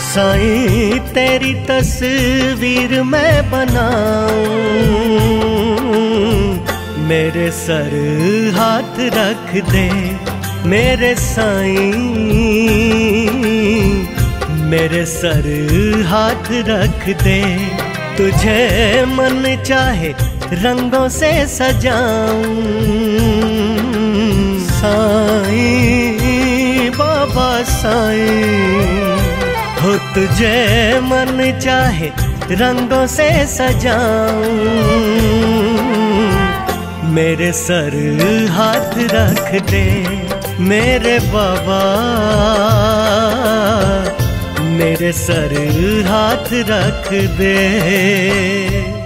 साईं। तेरी तस्वीर मैं बनाऊँ। मेरे सर हाथ रख दे, मेरे साईं। मेरे सर हाथ रख दे, तुझे मन चाहे रंगों से सजाऊं। साईं हो तुझे मन चाहे, रंगों से सजाऊं। मेरे सर हाथ रख दे, मेरे बाबा। मेरे सर हाथ रख दे।